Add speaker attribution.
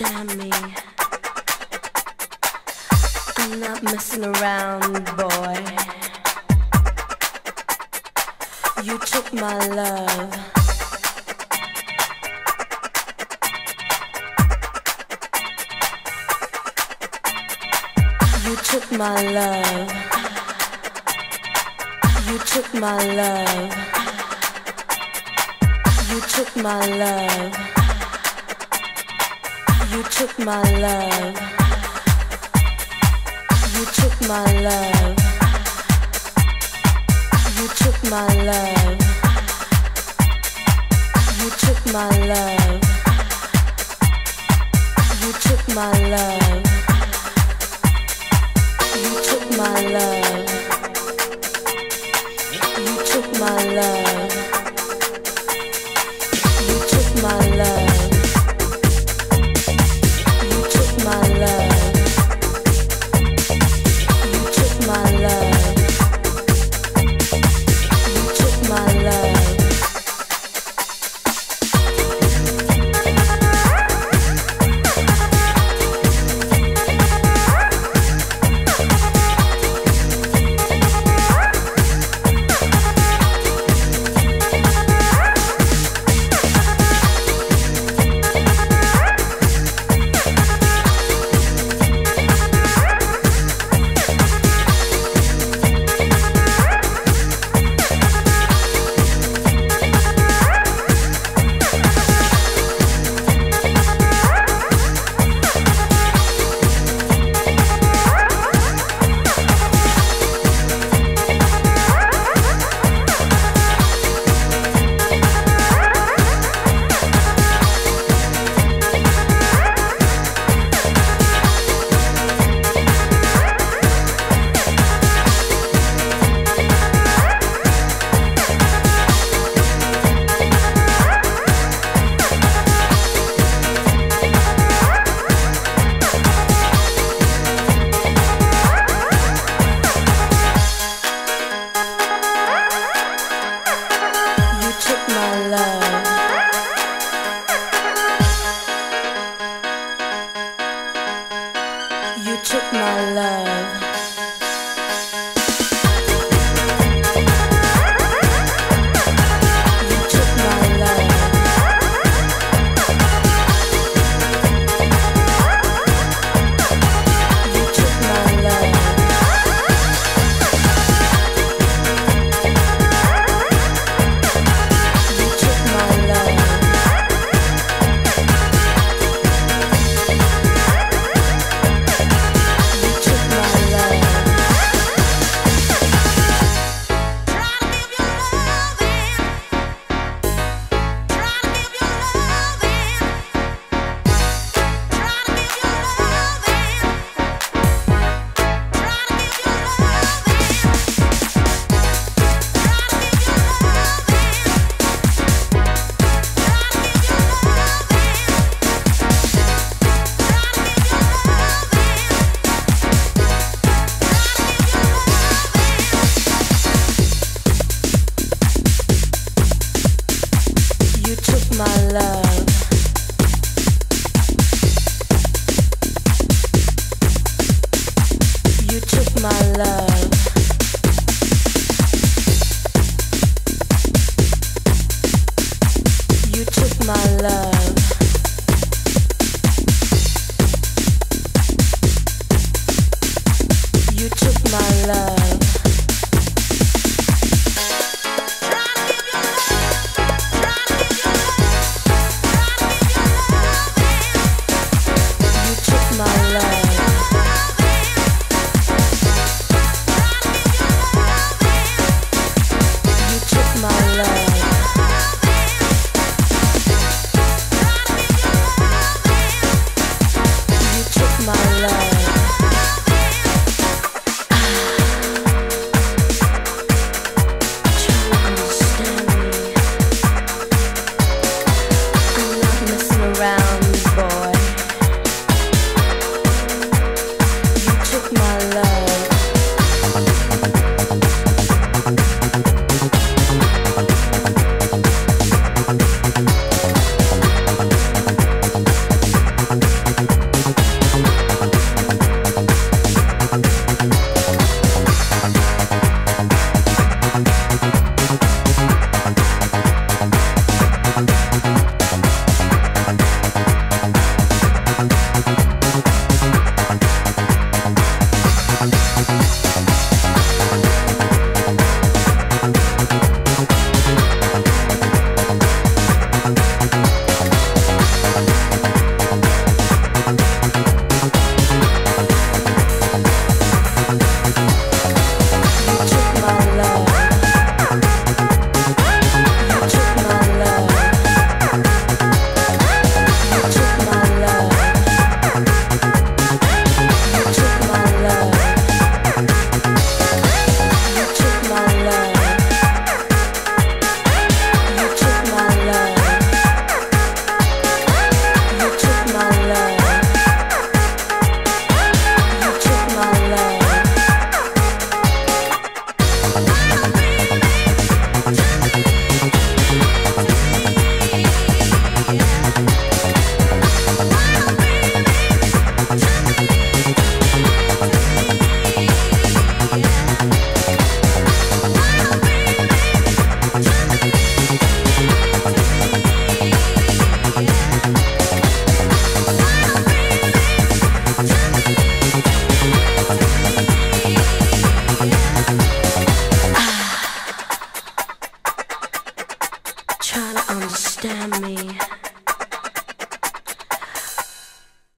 Speaker 1: understand me. I'm not messing around, boy. You took my love. You took my love. You took my love. You took my love. You took my love. You took my love. You took my love. You took my love. You took my love. You took my love. You took my love. You took my love.